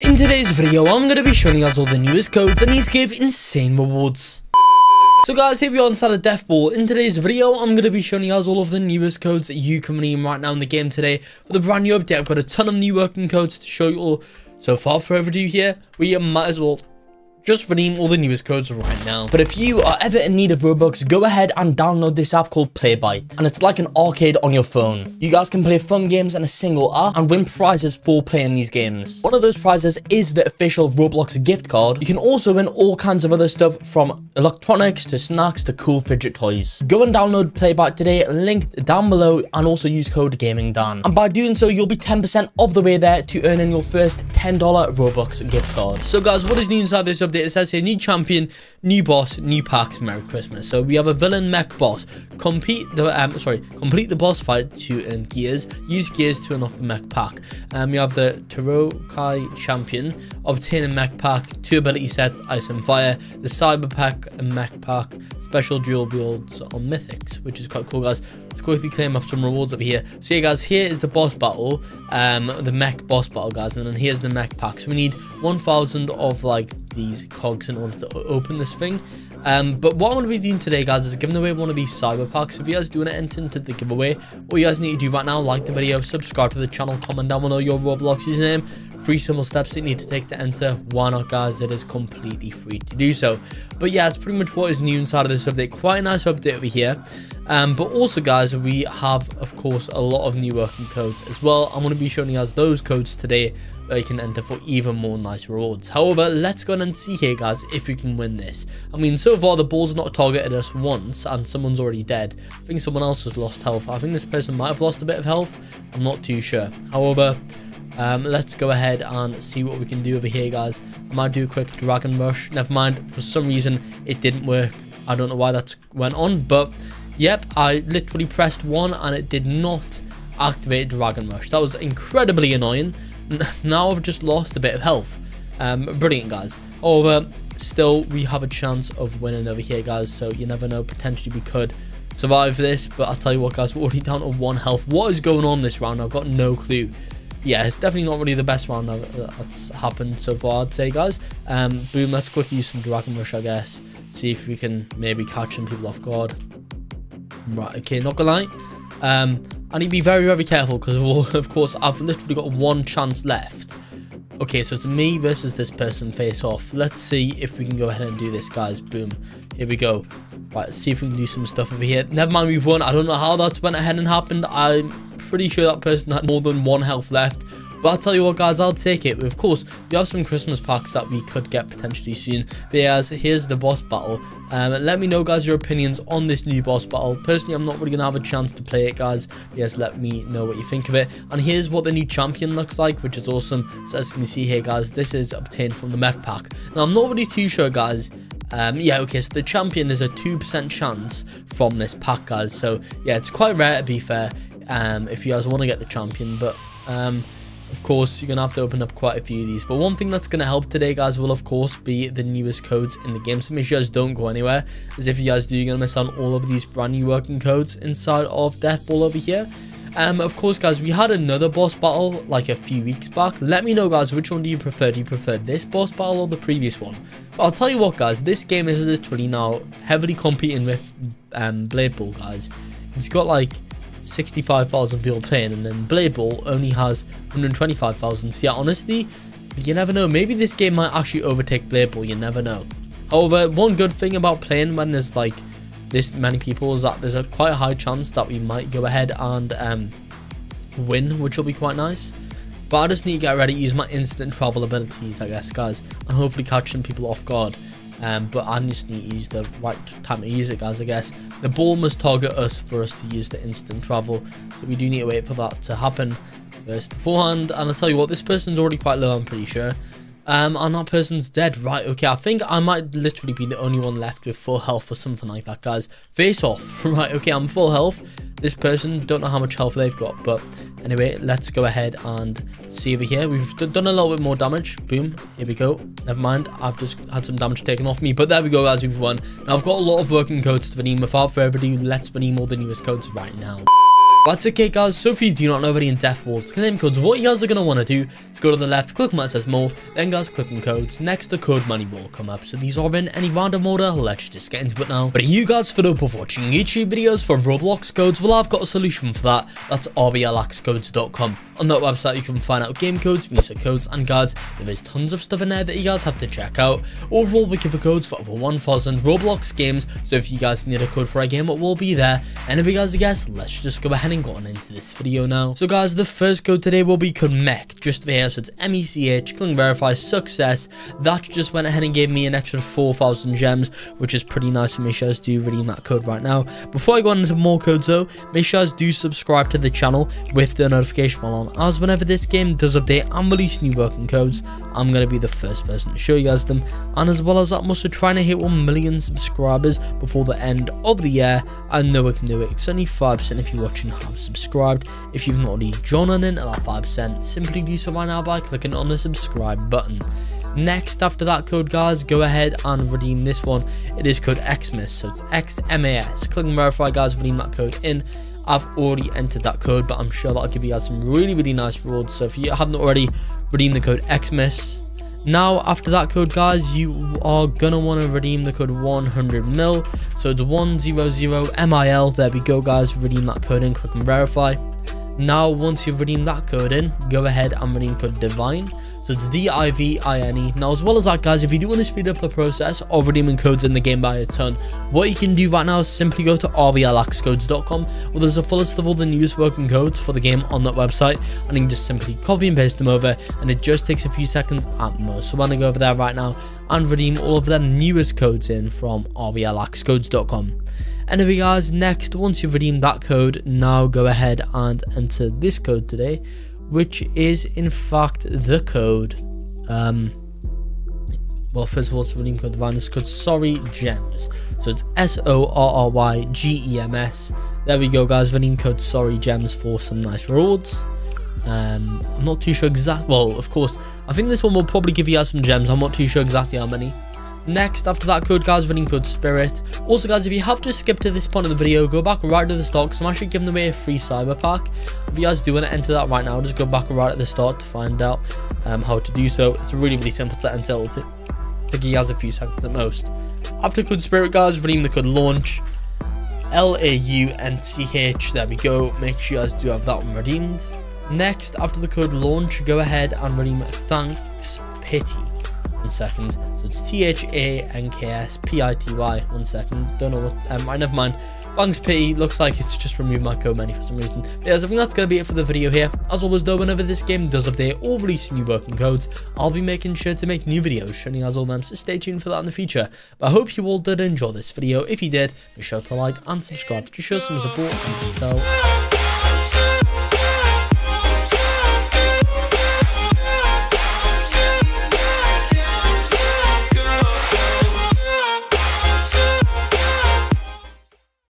In today's video, I'm going to be showing you guys all the newest codes and these give insane rewards. So guys, here we are inside of Death Ball. In today's video, I'm going to be showing you guys all of the newest codes that you can redeem right now in the game today. For the brand new update, I've got a ton of new working codes to show you all. So far further ado here, we might as well just redeem all the newest codes right now. But if you are ever in need of Robux, go ahead and download this app called Playbite. And it's like an arcade on your phone. You guys can play fun games in a single app and win prizes for playing these games. One of those prizes is the official Roblox gift card. You can also win all kinds of other stuff from electronics to snacks to cool fidget toys. Go and download Playbite today, linked down below, and also use code GamingDan. And by doing so, you'll be 10% of the way there to earning your first $10 Robux gift card. So guys, what is new inside this update? It says here, new champion, new boss, new packs, Merry Christmas. So we have a villain mech boss. Complete the um sorry, complete the boss fight to earn gears. Use gears to unlock the mech pack. Um, we have the Torokai champion. Obtain a mech pack, two ability sets, ice and fire. The cyber pack and mech pack. Special dual builds on mythics, which is quite cool, guys. Let's quickly claim up some rewards over here. So yeah, guys, here is the boss battle, um, the mech boss battle, guys, and then here's the mech pack. So we need 1,000 of like these cogs in order to open this thing. Um, but what I'm going to be doing today, guys, is giving away one of these cyber packs. If you guys do want to enter into the giveaway, all you guys need to do right now, like the video, subscribe to the channel, comment down below your Roblox username, three simple steps you need to take to enter. Why not, guys? It is completely free to do so. But yeah, it's pretty much what is new inside of this update. Quite a nice update over here. Um, but also, guys, we have, of course, a lot of new working codes as well. I'm going to be showing you guys those codes today that you can enter for even more nice rewards. However, let's go and see here, guys, if we can win this. I mean, so far, the ball's not targeted us once, and someone's already dead. I think someone else has lost health. I think this person might have lost a bit of health. I'm not too sure. However, um, let's go ahead and see what we can do over here, guys. I might do a quick Dragon Rush. Never mind. For some reason, it didn't work. I don't know why that went on, but Yep, I literally pressed one and it did not activate Dragon Rush. That was incredibly annoying. Now I've just lost a bit of health. Um, brilliant, guys. However, still, we have a chance of winning over here, guys. So you never know. Potentially we could survive this. But I'll tell you what, guys. We're already down to one health. What is going on this round? I've got no clue. Yeah, it's definitely not really the best round that's happened so far, I'd say, guys. Um, boom, let's quickly use some Dragon Rush, I guess. See if we can maybe catch some people off guard. Right, okay, not gonna lie. Um, I need to be very, very careful because, of, of course, I've literally got one chance left. Okay, so it's me versus this person face off. Let's see if we can go ahead and do this, guys. Boom. Here we go. Right, let's see if we can do some stuff over here. Never mind, we've won. I don't know how that went ahead and happened. I'm pretty sure that person had more than one health left. But I'll tell you what, guys, I'll take it. Of course, we have some Christmas packs that we could get potentially soon. But yeah, here's the boss battle. Um, let me know, guys, your opinions on this new boss battle. Personally, I'm not really going to have a chance to play it, guys. Yes, let me know what you think of it. And here's what the new champion looks like, which is awesome. So as you can see here, guys, this is obtained from the mech pack. Now, I'm not really too sure, guys, um, yeah, okay, so the champion, there's a 2% chance from this pack, guys. So, yeah, it's quite rare, to be fair, um, if you guys want to get the champion. But, um, of course, you're going to have to open up quite a few of these. But one thing that's going to help today, guys, will, of course, be the newest codes in the game. So make sure you guys don't go anywhere. As if you guys do, you're going to miss on all of these brand new working codes inside of Death Ball over here. Um, of course, guys, we had another boss battle like a few weeks back. Let me know, guys, which one do you prefer? Do you prefer this boss battle or the previous one? But I'll tell you what, guys, this game is literally now heavily competing with um, Blade Ball, guys. It's got like 65,000 people playing, and then Blade Ball only has 125,000. So yeah, honestly, you never know. Maybe this game might actually overtake Blade Ball. You never know. However, one good thing about playing when there's like this many people is that there's a quite high chance that we might go ahead and um, win, which will be quite nice. But I just need to get ready, to use my instant travel abilities, I guess, guys, and hopefully catch some people off guard. Um, but I just need to use the right time to use it, guys, I guess. The ball must target us for us to use the instant travel. So we do need to wait for that to happen first beforehand. And I'll tell you what, this person's already quite low, I'm pretty sure. Um, and that person's dead. Right, okay, I think I might literally be the only one left with full health or something like that, guys. Face off. right, okay, I'm full health. This person, don't know how much health they've got, but anyway, let's go ahead and see over here. We've done a little bit more damage. Boom, here we go. Never mind, I've just had some damage taken off me, but there we go, guys, we've won. Now, I've got a lot of working codes to redeem. Without further ado, let's redeem all the newest codes right now. That's okay guys, so if you do not know any in Death Balls, claim codes, what you guys are going to want to do is go to the left, click on where says more, then guys click on codes, next the code money will come up, so these are in any random order, let's just get into it now. But you guys fed up of watching YouTube videos for Roblox codes, well I've got a solution for that, that's rblxcodes.com. On that website you can find out game codes, music codes, and guides, there is tons of stuff in there that you guys have to check out. Overall we give codes for over 1000 Roblox games, so if you guys need a code for a game it will be there, you guys are guess, let's just go ahead and go on into this video now. So guys, the first code today will be code just here, so it's M-E-C-H, clicking verify, success. That just went ahead and gave me an extra 4,000 gems, which is pretty nice, so make sure to do redeem that code right now. Before I go on into more codes though, make sure to do subscribe to the channel with the notification bell on, as whenever this game does update and release new working codes, I'm going to be the first person to show you guys them, and as well as that, I'm also trying to hit 1 million subscribers before the end of the year. I know I can do it, it's only 5% if you're watching have subscribed. If you've not already joined in at that 5%, simply do so right now by clicking on the subscribe button. Next, after that code, guys, go ahead and redeem this one. It is code XMAS, so it's XMAS. Click on verify, guys, redeem that code in. I've already entered that code, but I'm sure that'll give you guys some really, really nice rewards. So if you haven't already redeemed the code XMAS, now, after that code, guys, you are gonna want to redeem the code 100mil. So it's 100mil. There we go, guys. Redeem that code in, click on verify. Now, once you've redeemed that code in, go ahead and redeem code Divine. So it's D-I-V-I-N-E. Now, as well as that, guys, if you do want to speed up the process of redeeming codes in the game by a ton, what you can do right now is simply go to rblxcodes.com, where there's a full list of all the newest working codes for the game on that website, and you can just simply copy and paste them over, and it just takes a few seconds at most. So I'm going to go over there right now and redeem all of the newest codes in from rblxcodes.com. Anyway guys, next, once you've redeemed that code, now go ahead and enter this code today, which is in fact the code. Um, well, first of all, it's redeem code. It's called Sorry Gems. So it's S O R R Y G E M S. There we go, guys. Redeem code Sorry Gems for some nice rewards. Um, I'm not too sure exact. Well, of course, I think this one will probably give you guys some gems. I'm not too sure exactly how many. Next, after that code, guys, redeem code Spirit. Also, guys, if you have just skipped to this point of the video, go back right to the start, because I'm actually giving away a free cyber pack. If you guys do want to enter that right now, just go back right at the start to find out um, how to do so. It's really, really simple to enter. It'll take you a few seconds at most. After code Spirit, guys, redeem the code Launch. L-A-U-N-C-H. There we go. Make sure you guys do have that one redeemed. Next, after the code launch, go ahead and redeem thanks pity. One second. So it's T H A N K S P I T Y. One second. Don't know what. Um, right, never mind. Thanks P. Looks like it's just removed my code menu for some reason. But yeah, so I think that's going to be it for the video here. As always, though, whenever this game does update or release new working codes, I'll be making sure to make new videos showing you guys all them. So stay tuned for that in the future. But I hope you all did enjoy this video. If you did, be sure to like and subscribe to show some support. And peace out.